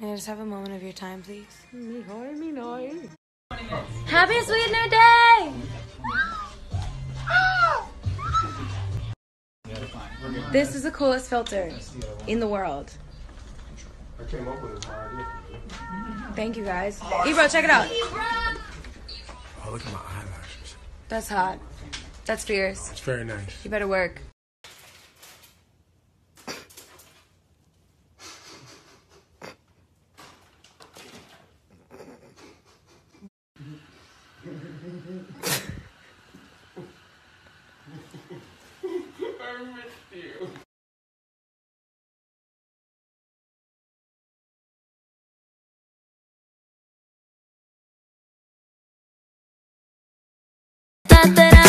May I just have a moment of your time, please? Happy Sweetener Day! This is the coolest filter in the world. I came up with it. hard. Thank you guys. Ebro, check it out. Oh, look at my eyelashes. That's hot. That's fierce. It's very nice. You better work. Thought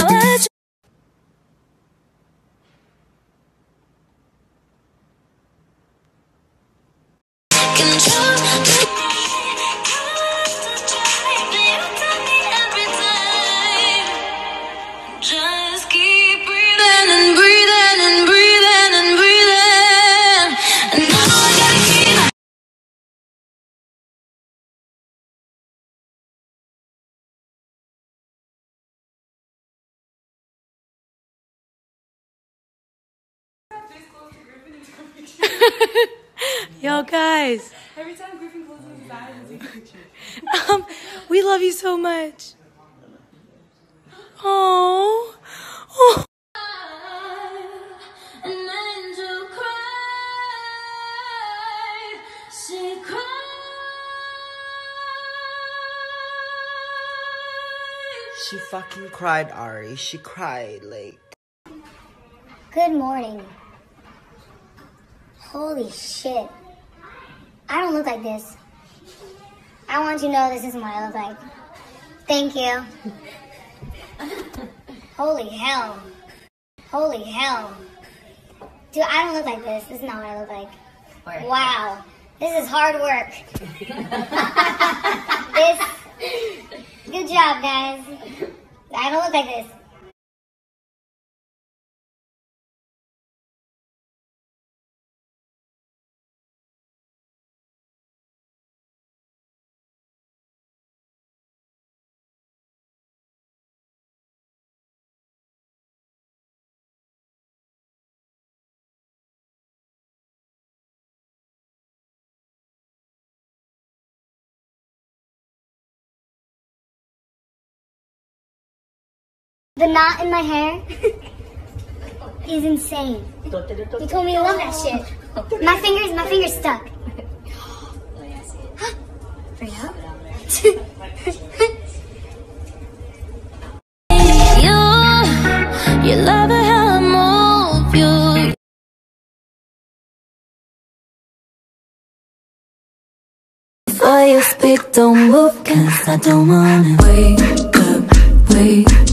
Yo, guys. Every time Griffin closes his eyes, he takes a picture. Um, we love you so much. Oh. oh. An angel cried, she. She fucking cried, Ari. She cried, like. Good morning. Holy shit. I don't look like this. I want you to know this is what I look like. Thank you. Holy hell. Holy hell. Dude, I don't look like this. This is not what I look like. Wow. This is hard work. this. Good job, guys. I don't look like this. The knot in my hair is insane. You told me you love that shit. My fingers, my fingers stuck. You, you love it how I move you. Before you speak, don't move, cause I don't wanna wake up, wake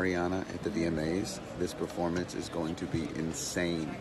Ariana at the VMAs. This performance is going to be insane.